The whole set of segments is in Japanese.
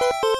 you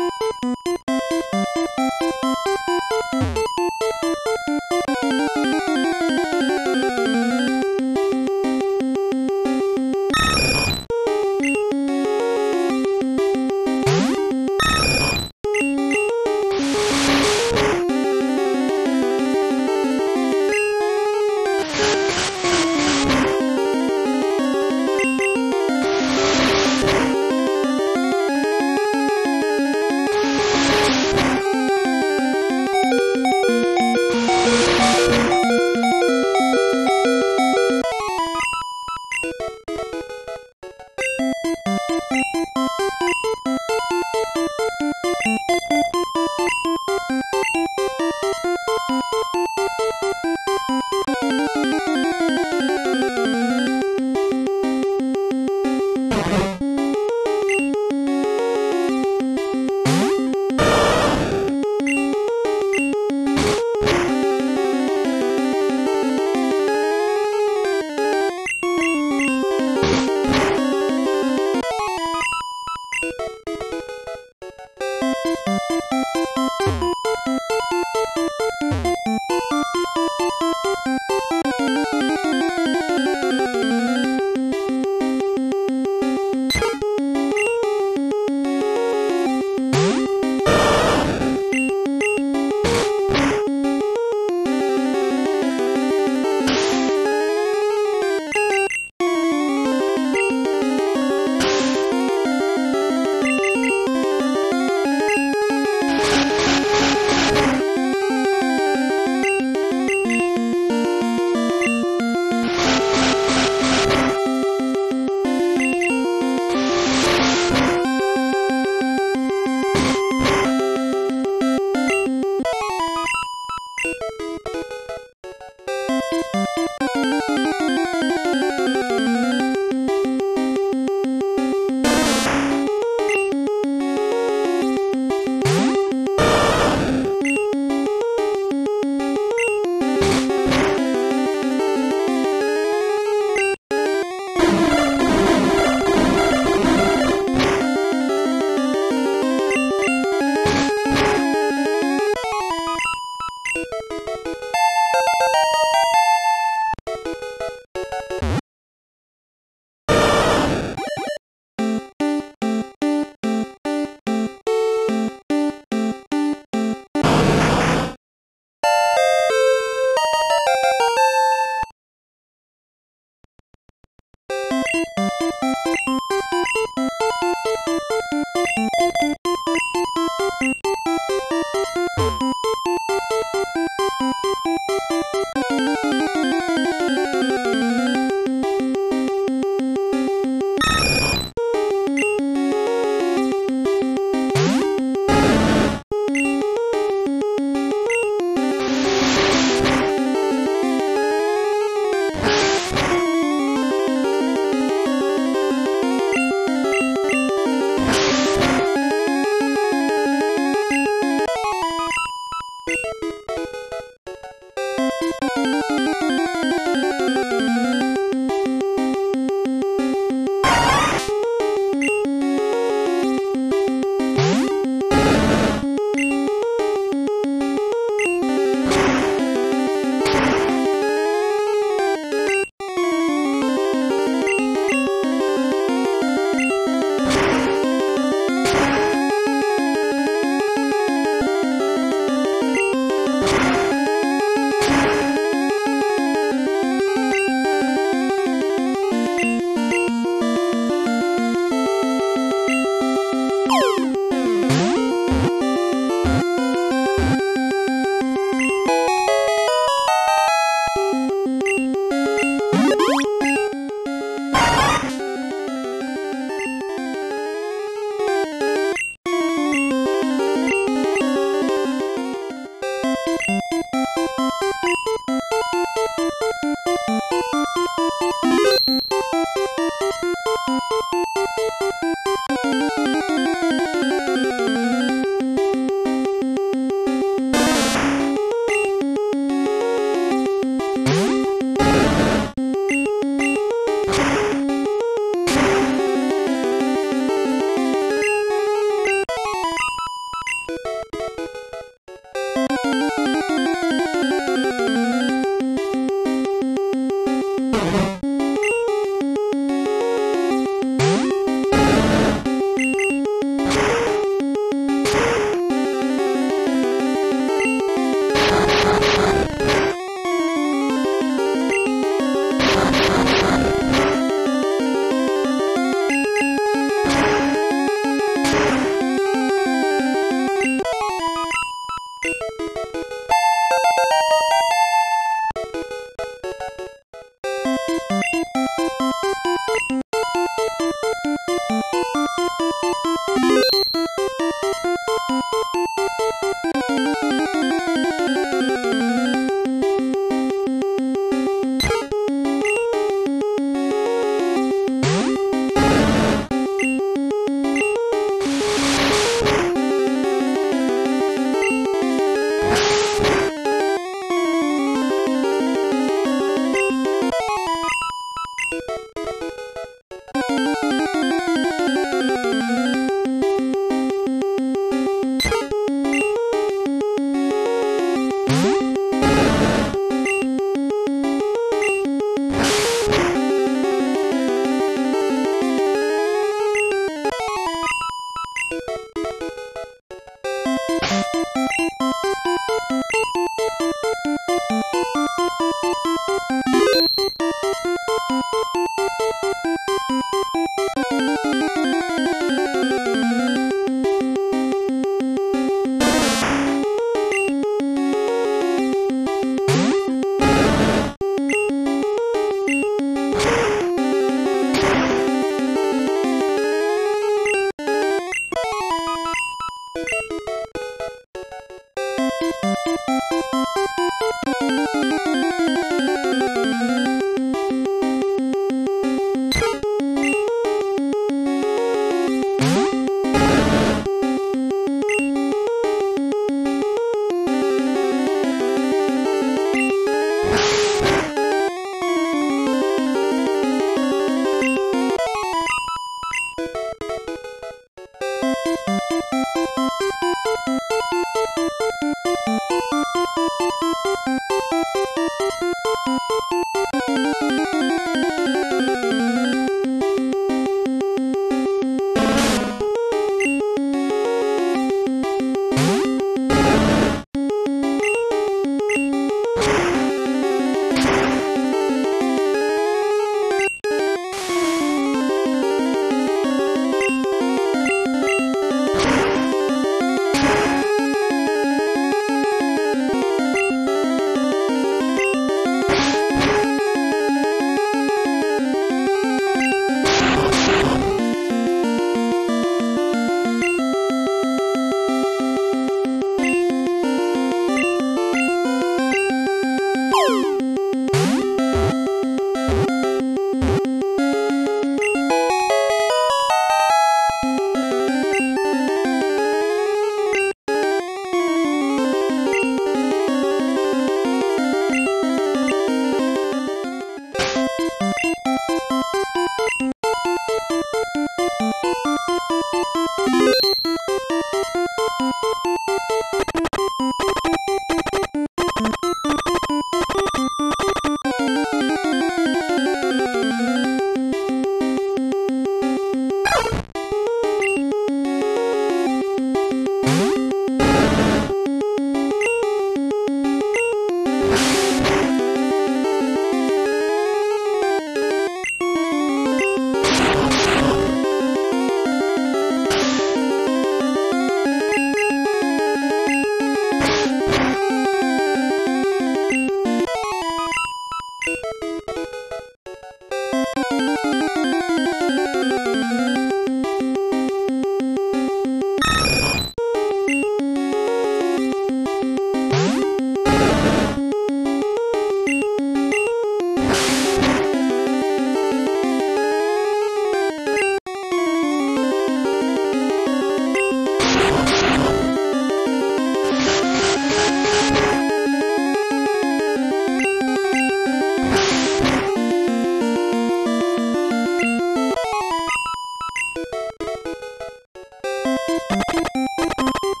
ピッピッピッピッピッ。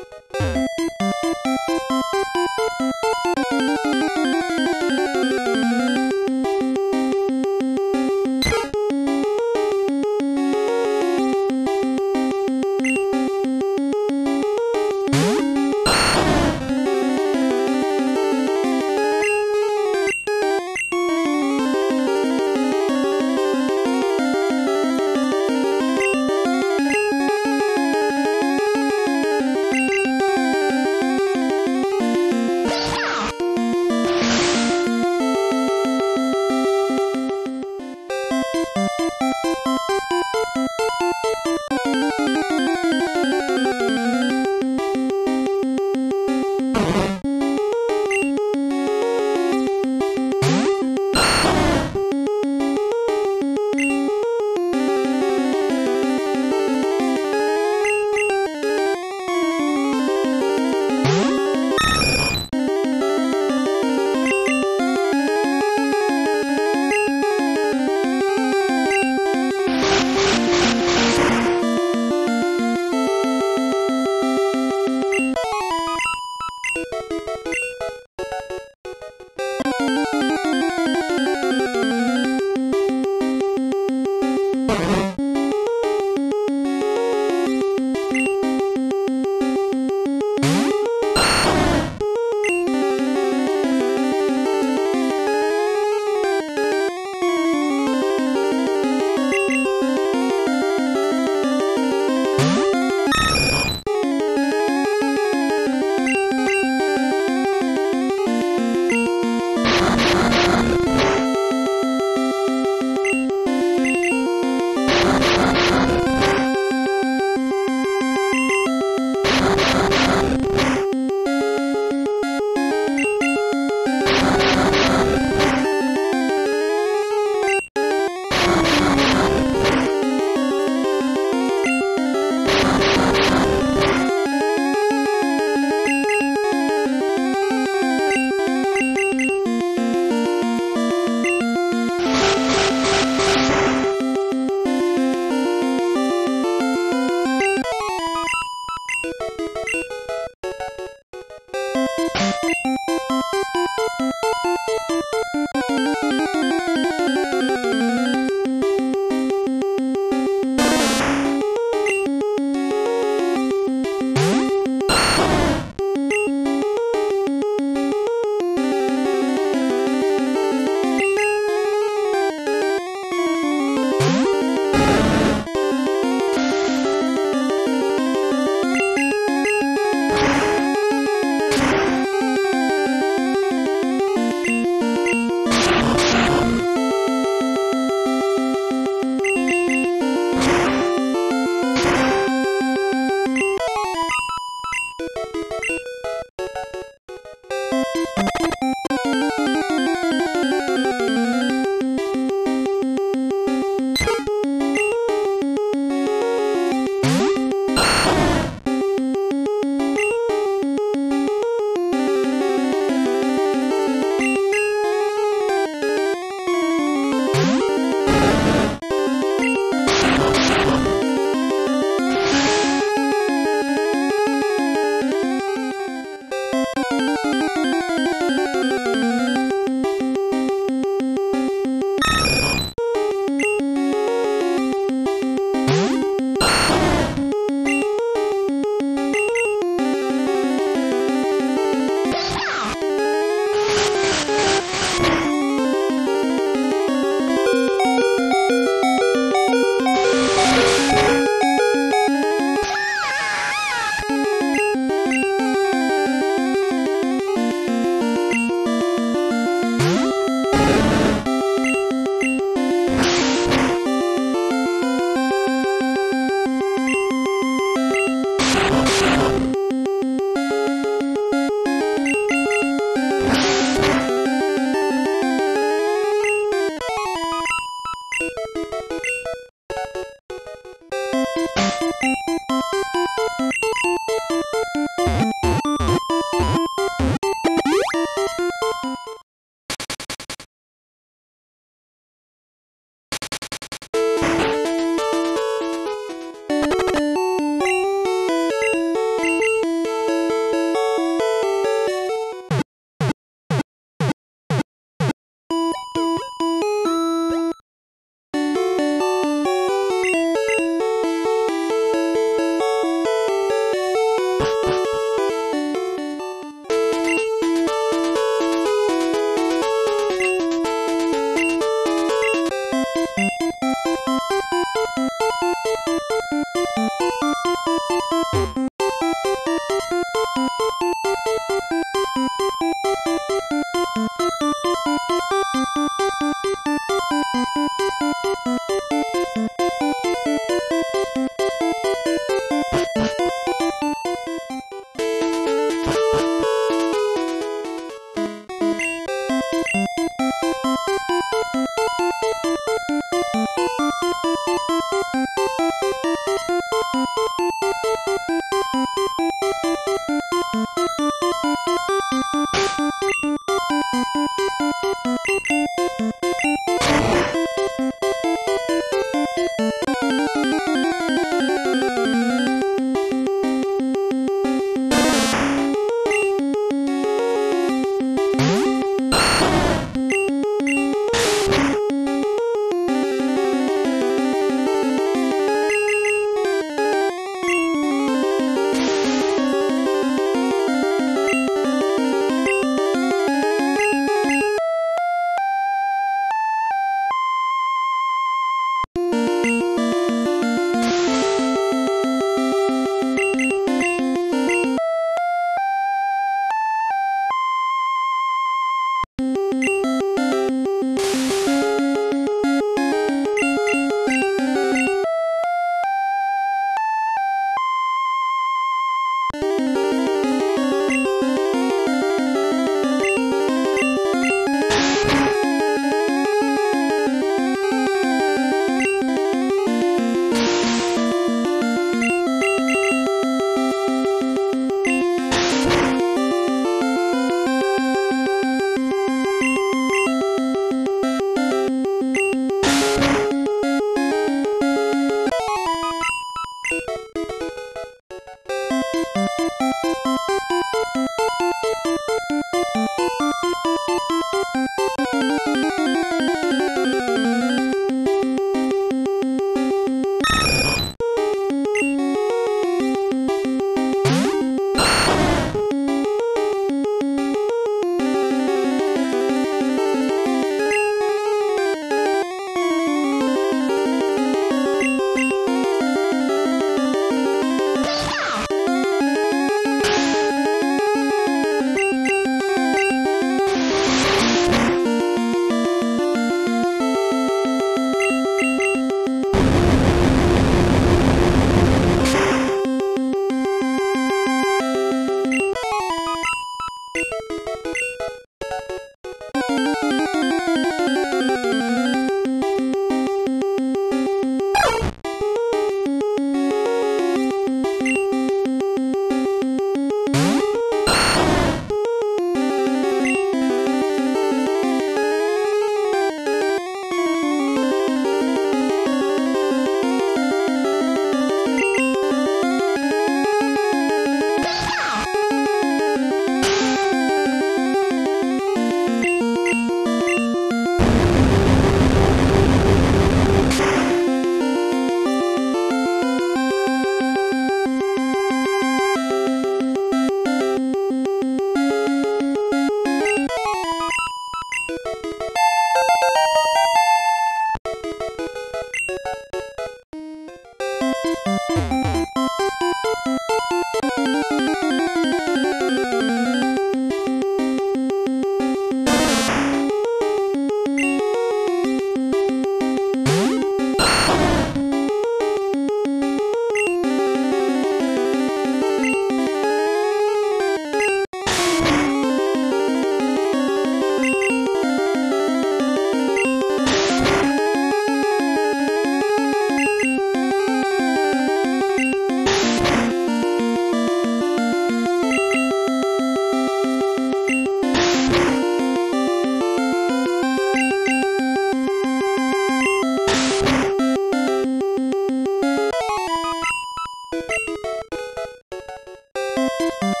you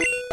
you